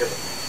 Yep.